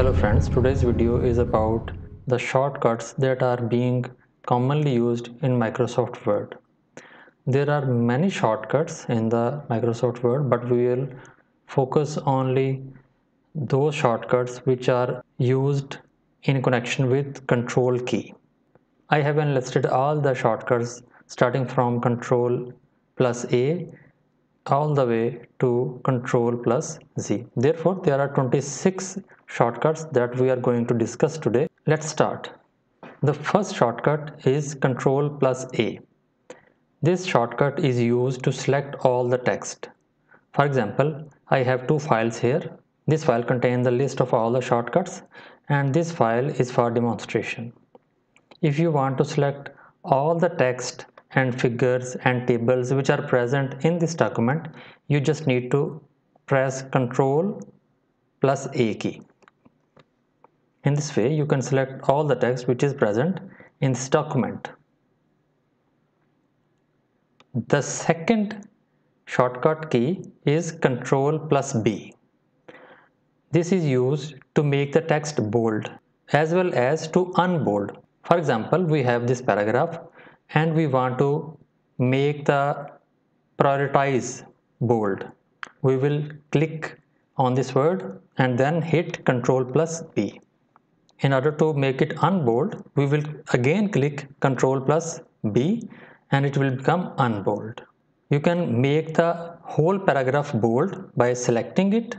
Hello friends, today's video is about the shortcuts that are being commonly used in Microsoft Word. There are many shortcuts in the Microsoft Word but we will focus only those shortcuts which are used in connection with control key. I have enlisted all the shortcuts starting from control plus A all the way to control plus Z. Therefore, there are 26 shortcuts that we are going to discuss today. Let's start. The first shortcut is control plus A. This shortcut is used to select all the text. For example, I have two files here. This file contains the list of all the shortcuts and this file is for demonstration. If you want to select all the text and figures and tables which are present in this document you just need to press ctrl plus a key. In this way you can select all the text which is present in this document. The second shortcut key is ctrl plus b. This is used to make the text bold as well as to unbold. For example we have this paragraph and we want to make the prioritize bold. We will click on this word and then hit control plus B in order to make it unbold we will again click control plus B and it will become unbold. You can make the whole paragraph bold by selecting it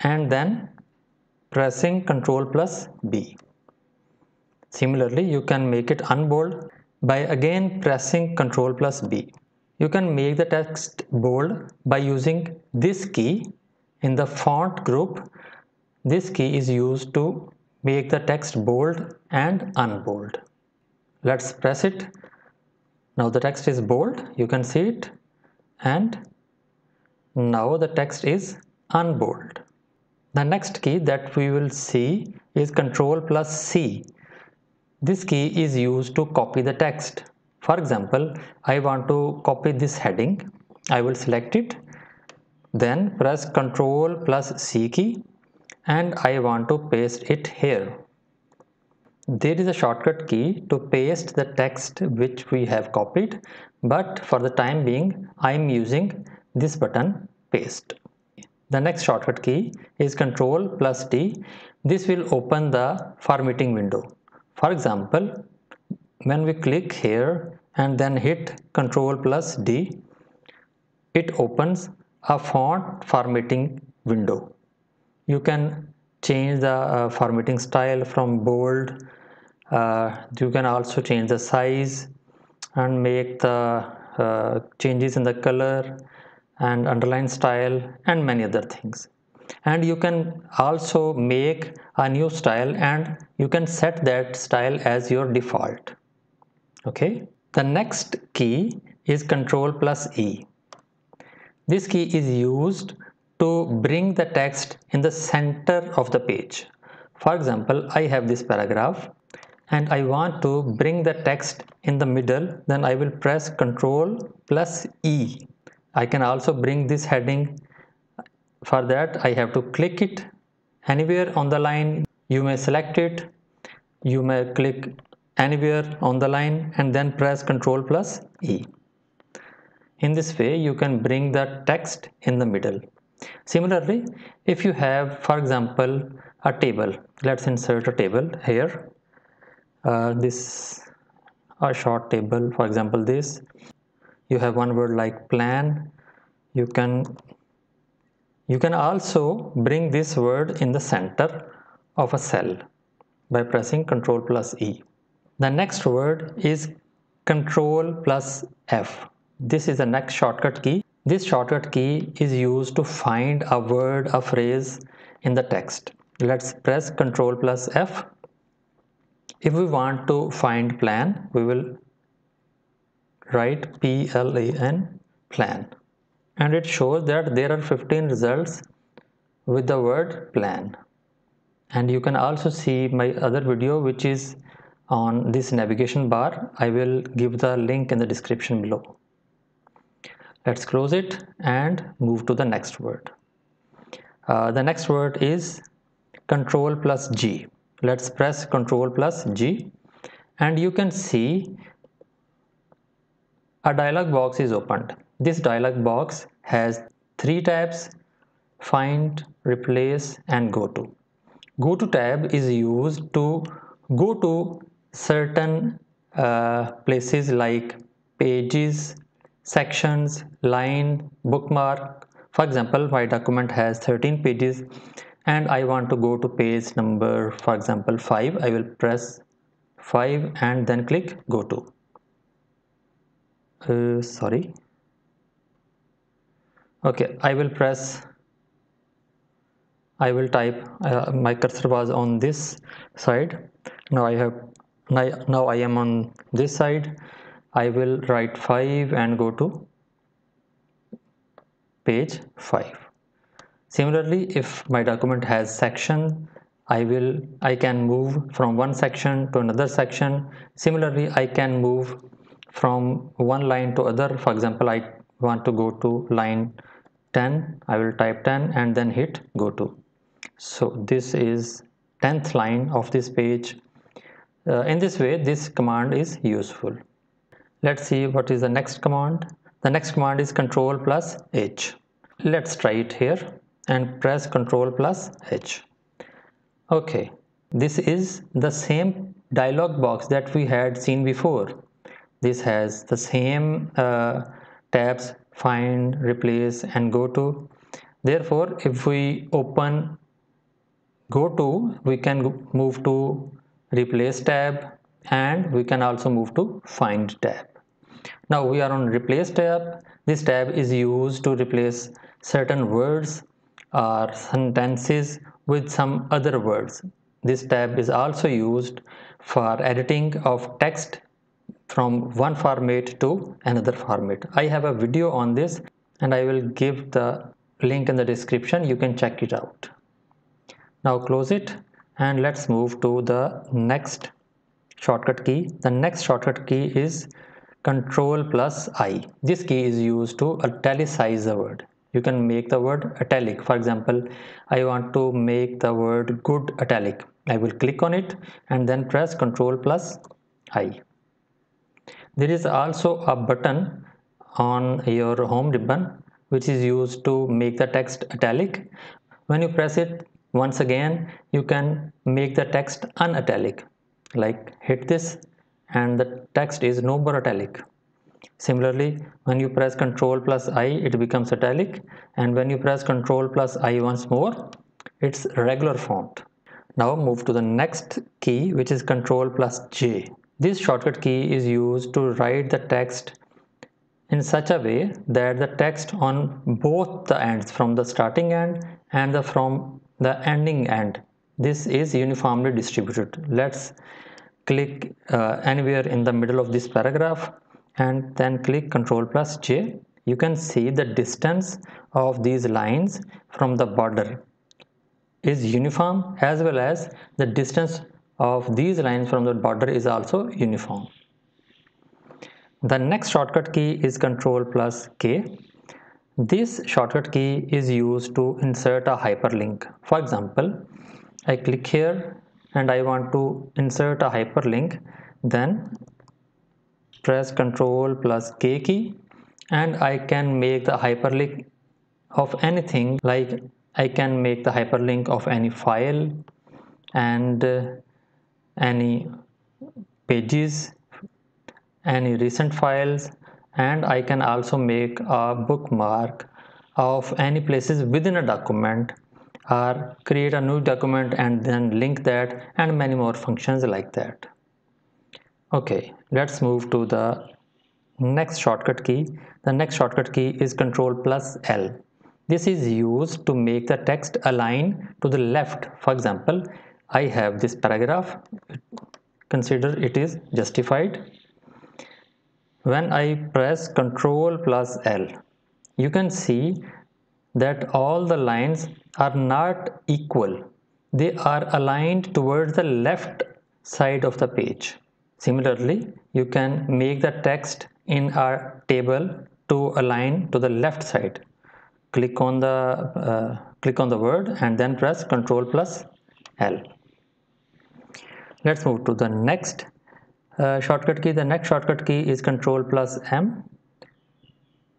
and then pressing control plus B. Similarly you can make it unbold by again pressing Ctrl plus B. You can make the text bold by using this key in the font group. This key is used to make the text bold and unbold. Let's press it. Now the text is bold, you can see it and now the text is unbold. The next key that we will see is Ctrl plus C this key is used to copy the text. For example, I want to copy this heading. I will select it, then press Ctrl plus C key and I want to paste it here. There is a shortcut key to paste the text which we have copied but for the time being I am using this button paste. The next shortcut key is Ctrl plus D. This will open the formatting window. For example, when we click here and then hit Ctrl plus D, it opens a font formatting window. You can change the uh, formatting style from bold. Uh, you can also change the size and make the uh, changes in the color and underline style and many other things and you can also make a new style and you can set that style as your default. Okay? The next key is control plus E. This key is used to bring the text in the center of the page. For example I have this paragraph and I want to bring the text in the middle then I will press control plus E. I can also bring this heading for that I have to click it. Anywhere on the line you may select it. You may click anywhere on the line and then press ctrl plus E. In this way you can bring the text in the middle. Similarly if you have for example a table let's insert a table here. Uh, this a short table for example this. You have one word like plan. You can you can also bring this word in the center of a cell by pressing Ctrl plus E. The next word is Ctrl plus F. This is the next shortcut key. This shortcut key is used to find a word, a phrase in the text. Let's press Ctrl plus F. If we want to find plan, we will write P-L-A-N, plan and it shows that there are 15 results with the word plan. And you can also see my other video which is on this navigation bar. I will give the link in the description below. Let's close it and move to the next word. Uh, the next word is control plus G. Let's press control plus G. And you can see a dialog box is opened this dialog box has three tabs find replace and go to. Go to tab is used to go to certain uh, places like pages sections line bookmark. For example my document has 13 pages and I want to go to page number for example 5 I will press 5 and then click go to. Uh, sorry okay I will press I will type uh, my cursor was on this side now I have now I am on this side I will write 5 and go to page 5 Similarly, if my document has section, I will I can move from one section to another section. Similarly, I can move from one line to other. For example, I want to go to line 10. I will type 10 and then hit go to. So this is 10th line of this page. Uh, in this way, this command is useful. Let's see what is the next command. The next command is control plus H. Let's try it here and press control plus H. Okay, this is the same dialog box that we had seen before. This has the same uh, tabs find, replace and go to. Therefore, if we open go to, we can move to replace tab and we can also move to find tab. Now we are on replace tab. This tab is used to replace certain words or sentences with some other words. This tab is also used for editing of text from one format to another format. I have a video on this and I will give the link in the description. You can check it out. Now close it and let's move to the next shortcut key. The next shortcut key is control plus I. This key is used to italicize the word you can make the word italic for example I want to make the word good italic I will click on it and then press control plus I there is also a button on your home ribbon which is used to make the text italic when you press it once again you can make the text unitalic like hit this and the text is no more italic Similarly, when you press Ctrl plus I, it becomes italic and when you press Ctrl plus I once more, it's regular font. Now move to the next key which is Ctrl plus J. This shortcut key is used to write the text in such a way that the text on both the ends from the starting end and the from the ending end this is uniformly distributed. Let's click uh, anywhere in the middle of this paragraph and then click Ctrl plus J. You can see the distance of these lines from the border is uniform as well as the distance of these lines from the border is also uniform. The next shortcut key is Ctrl plus K. This shortcut key is used to insert a hyperlink. For example, I click here and I want to insert a hyperlink then press ctrl plus k key and I can make the hyperlink of anything like I can make the hyperlink of any file and any pages any recent files and I can also make a bookmark of any places within a document or create a new document and then link that and many more functions like that. Okay let's move to the next shortcut key. The next shortcut key is control plus L. This is used to make the text align to the left. For example I have this paragraph consider it is justified when I press ctrl plus L you can see that all the lines are not equal they are aligned towards the left side of the page Similarly, you can make the text in our table to align to the left side. Click on the uh, click on the word and then press Ctrl plus L. Let's move to the next uh, shortcut key. The next shortcut key is Control plus M.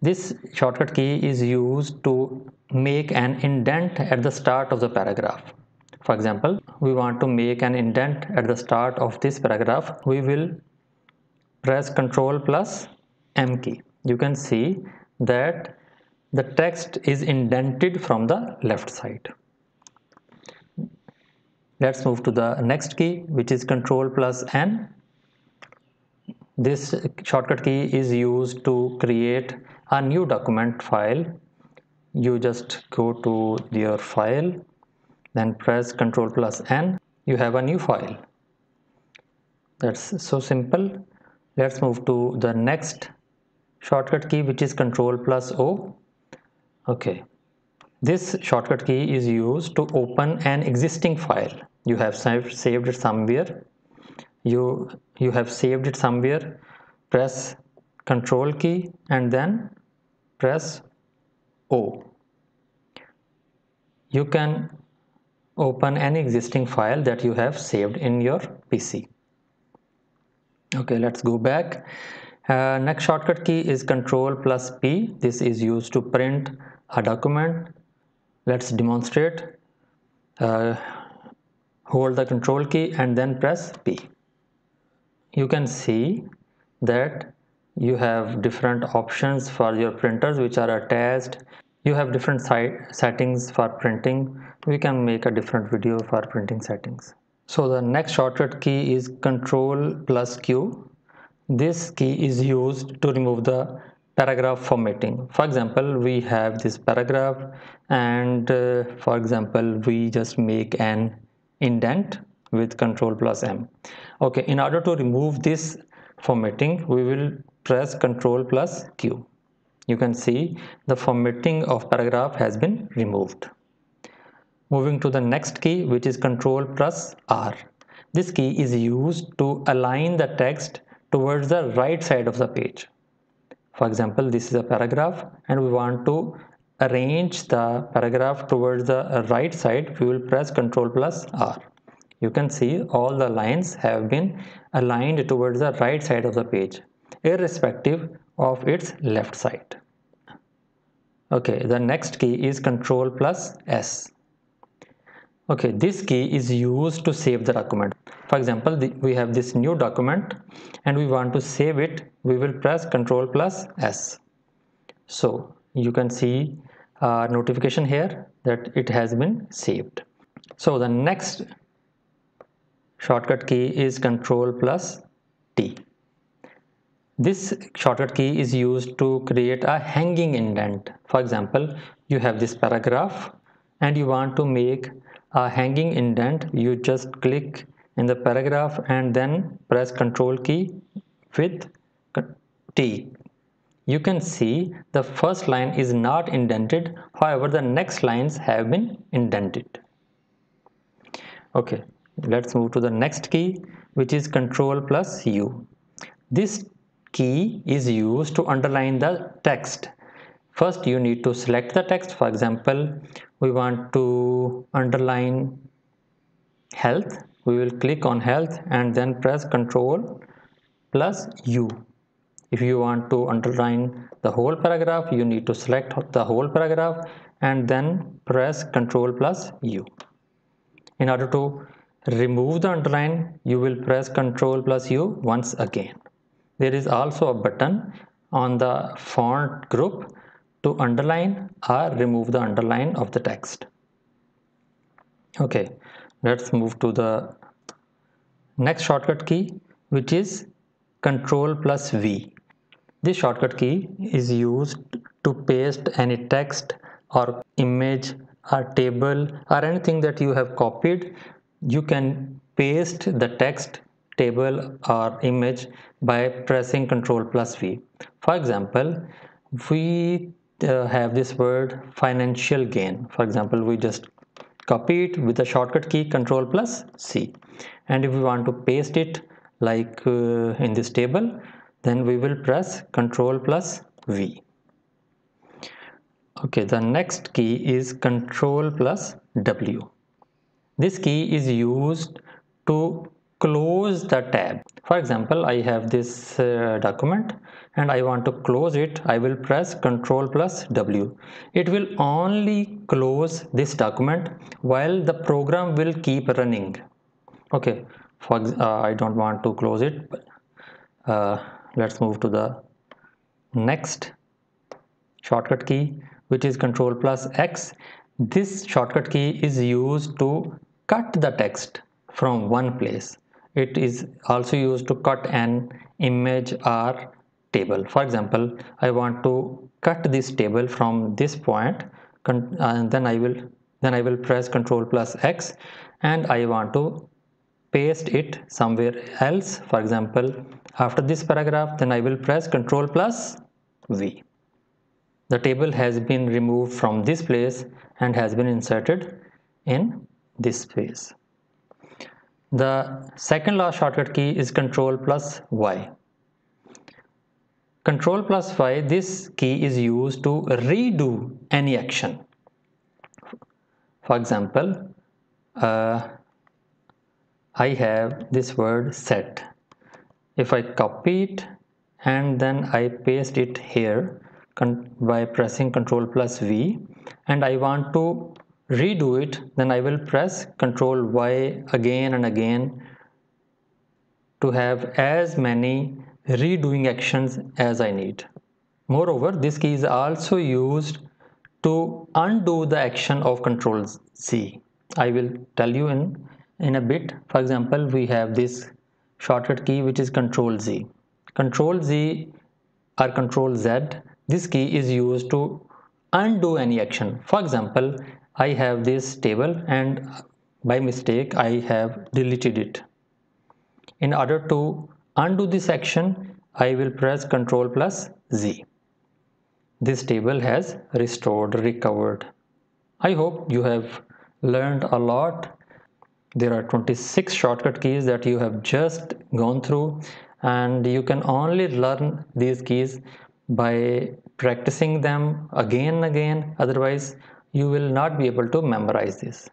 This shortcut key is used to make an indent at the start of the paragraph. For example, we want to make an indent at the start of this paragraph. We will press Control plus M key. You can see that the text is indented from the left side. Let's move to the next key which is Control plus N. This shortcut key is used to create a new document file. You just go to your file then press Control plus N. You have a new file. That's so simple. Let's move to the next shortcut key which is Control plus O okay this shortcut key is used to open an existing file you have saved it somewhere. You you have saved it somewhere. Press control key and then press O. You can open any existing file that you have saved in your PC okay let's go back. Uh, next shortcut key is control plus P. This is used to print a document. Let's demonstrate. Uh, hold the control key and then press P. You can see that you have different options for your printers which are attached. You have different settings for printing. We can make a different video for printing settings. So the next shortcut key is control plus Q. This key is used to remove the paragraph formatting. For example we have this paragraph and uh, for example we just make an indent with control plus m. Okay in order to remove this formatting we will press control plus q. You can see the formatting of paragraph has been removed. Moving to the next key which is control plus r. This key is used to align the text towards the right side of the page. For example this is a paragraph and we want to arrange the paragraph towards the right side we will press ctrl plus r. You can see all the lines have been aligned towards the right side of the page irrespective of its left side. Okay the next key is control plus s. Okay this key is used to save the document. For example the, we have this new document and we want to save it we will press ctrl plus s. So you can see a notification here that it has been saved. So the next shortcut key is control plus t. This shortcut key is used to create a hanging indent. For example you have this paragraph and you want to make a hanging indent. You just click in the paragraph and then press control key with T. You can see the first line is not indented however the next lines have been indented. Okay let's move to the next key which is control plus U. This key is used to underline the text. First you need to select the text for example we want to underline health we will click on health and then press control plus u if you want to underline the whole paragraph you need to select the whole paragraph and then press ctrl plus u. In order to remove the underline you will press ctrl plus u once again. There is also a button on the font group to underline or remove the underline of the text. Okay let's move to the next shortcut key which is ctrl plus V this shortcut key is used to paste any text or image or table or anything that you have copied. You can paste the text table or image by pressing control plus V. For example we uh, have this word financial gain. For example we just copy it with the shortcut key control plus C. And if we want to paste it like uh, in this table then we will press control plus V. Okay the next key is control plus W. This key is used to close the tab. For example I have this uh, document and I want to close it. I will press ctrl plus W. It will only close this document while the program will keep running. Okay for uh, I don't want to close it. Uh, let's move to the next shortcut key which is control plus X. This shortcut key is used to cut the text from one place. It is also used to cut an image or table. For example I want to cut this table from this point and uh, then I will then I will press control plus X and I want to paste it somewhere else. For example after this paragraph then I will press control plus V. The table has been removed from this place and has been inserted in this space. The second last shortcut key is control plus Y. Control plus Y this key is used to redo any action. For example uh, I have this word set if I copy it and then I paste it here by pressing Ctrl plus V and I want to redo it then I will press Ctrl Y again and again to have as many redoing actions as I need. Moreover, this key is also used to undo the action of Ctrl Z. I will tell you in, in a bit. For example, we have this shortcut key which is control Z. Control Z or control Z, this key is used to undo any action. For example, I have this table and by mistake I have deleted it. In order to undo this action, I will press Control plus Z. This table has restored, recovered. I hope you have learned a lot there are 26 shortcut keys that you have just gone through and you can only learn these keys by practicing them again and again. Otherwise you will not be able to memorize this